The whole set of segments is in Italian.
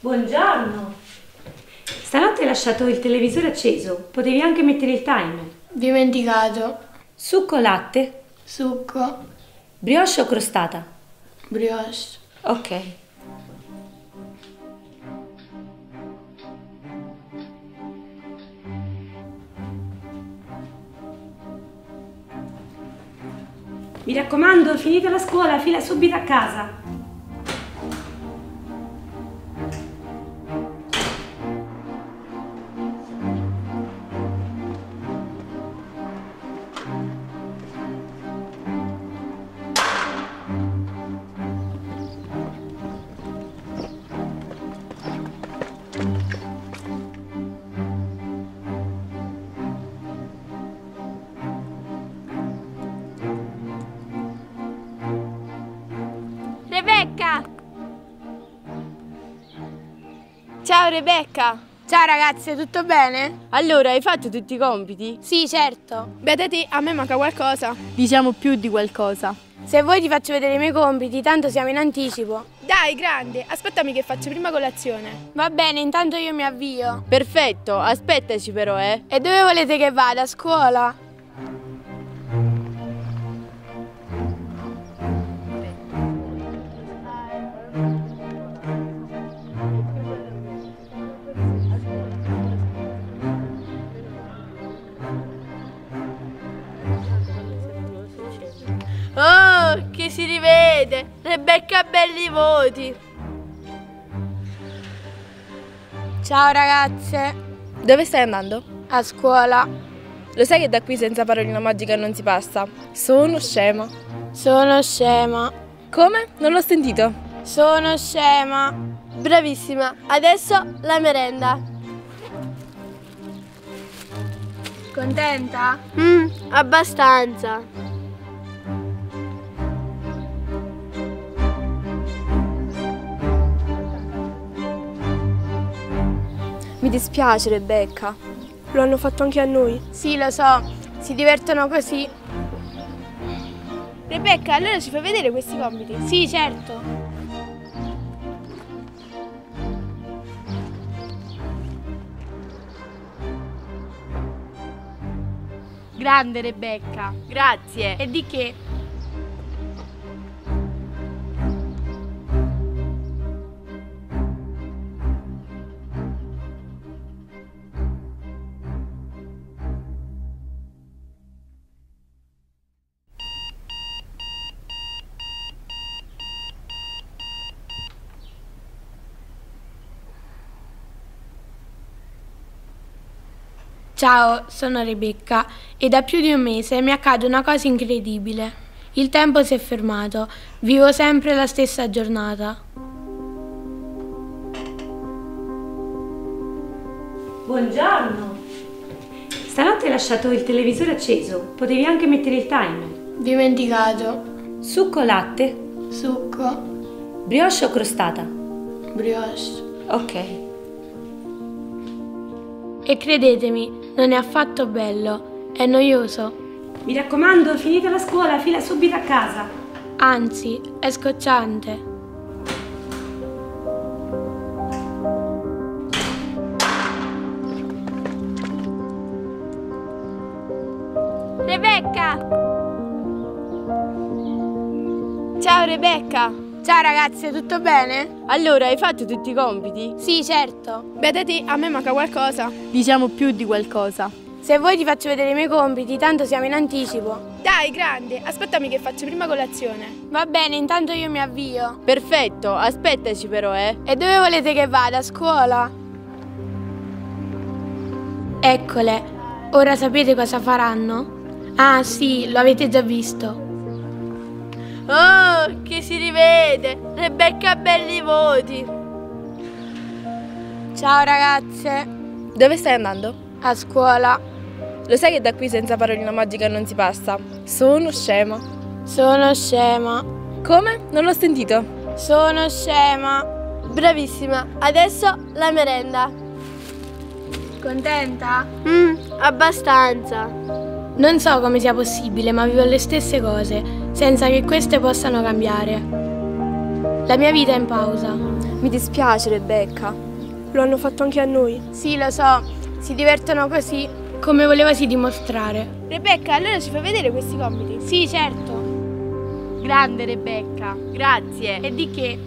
Buongiorno. Stanotte hai lasciato il televisore acceso. Potevi anche mettere il timer. Dimenticato. Succo o latte? Succo. Brioche o crostata? Brioche. Ok. Mi raccomando, finita la scuola, fila subito a casa. Rebecca! Ciao Rebecca! Ciao ragazze, tutto bene? Allora, hai fatto tutti i compiti? Sì, certo. Vedete, a me manca qualcosa. Diciamo più di qualcosa. Se vuoi ti faccio vedere i miei compiti, tanto siamo in anticipo. Dai, grande, aspettami che faccio prima colazione. Va bene, intanto io mi avvio. Perfetto, aspettaci però, eh. E dove volete che vada? A scuola? Oh, che si rivede! Rebecca belli voti! Ciao ragazze. Dove stai andando? A scuola. Lo sai che da qui senza parolina magica non si passa? Sono scema. Sono scema. Come? Non l'ho sentito. Sono scema. Bravissima! Adesso la merenda. Contenta? Mmm, abbastanza. Mi dispiace, Rebecca. Lo hanno fatto anche a noi. Sì, lo so. Si divertono così. Rebecca, allora ci fai vedere questi compiti? Sì, certo. Grande Rebecca. Grazie. E di che? Ciao, sono Rebecca e da più di un mese mi accade una cosa incredibile. Il tempo si è fermato, vivo sempre la stessa giornata. Buongiorno. Stanotte hai lasciato il televisore acceso. Potevi anche mettere il timer. Dimenticato. Succo o latte? Succo. Brioche o crostata? Brioche. Ok. E credetemi, non è affatto bello, è noioso. Mi raccomando, finita la scuola, fila subito a casa. Anzi, è scocciante. Rebecca! Ciao Rebecca! Ciao ragazze, tutto bene? Allora, hai fatto tutti i compiti? Sì, certo. Vedete, a me manca qualcosa. Diciamo più di qualcosa. Se vuoi ti faccio vedere i miei compiti, tanto siamo in anticipo. Dai, grande, aspettami che faccio prima colazione. Va bene, intanto io mi avvio. Perfetto, aspettaci però, eh. E dove volete che vada? A scuola? Eccole. Ora sapete cosa faranno? Ah sì, lo avete già visto. Oh, che si rivede! Rebecca ha belli voti! Ciao ragazze. Dove stai andando? A scuola. Lo sai che da qui senza parolina magica non si passa? Sono scema. Sono scema. Come? Non l'ho sentito. Sono scema. Bravissima! Adesso la merenda. Contenta? Mmm, abbastanza. Non so come sia possibile, ma vivo le stesse cose, senza che queste possano cambiare. La mia vita è in pausa. Mi dispiace, Rebecca. Lo hanno fatto anche a noi. Sì, lo so, si divertono così, come volevasi dimostrare. Rebecca, allora ci fai vedere questi compiti? Sì, certo. Grande Rebecca, grazie. E di che?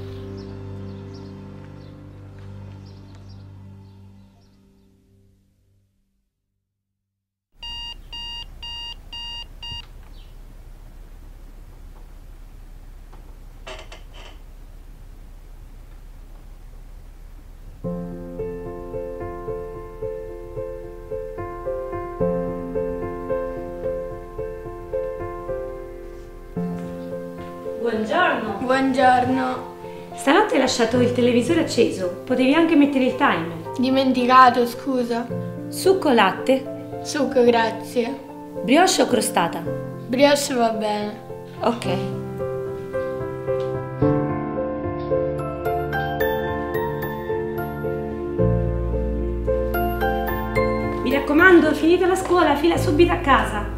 Buongiorno. Buongiorno. Stanotte hai lasciato il televisore acceso. Potevi anche mettere il timer. Dimenticato, scusa. Succo latte? Succo, grazie. Brioche o crostata? Brioche va bene. Ok. Mi raccomando, finita la scuola, fila subito a casa.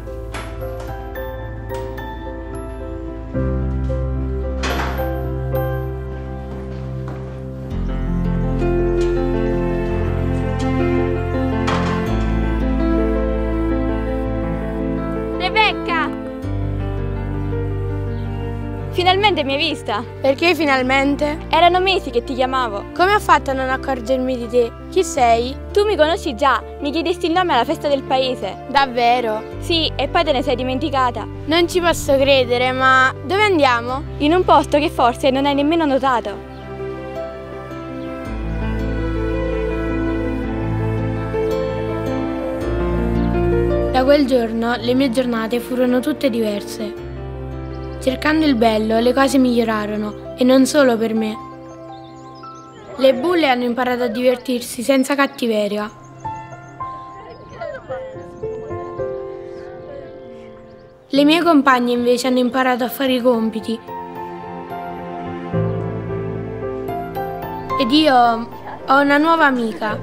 Finalmente mi hai vista? Perché finalmente? Erano mesi che ti chiamavo. Come ho fatto a non accorgermi di te? Chi sei? Tu mi conosci già, mi chiedesti il nome alla festa del paese. Davvero? Sì, e poi te ne sei dimenticata. Non ci posso credere, ma dove andiamo? In un posto che forse non hai nemmeno notato. Da quel giorno le mie giornate furono tutte diverse. Cercando il bello, le cose migliorarono, e non solo per me. Le bulle hanno imparato a divertirsi senza cattiveria. Le mie compagne invece hanno imparato a fare i compiti. Ed io ho una nuova amica,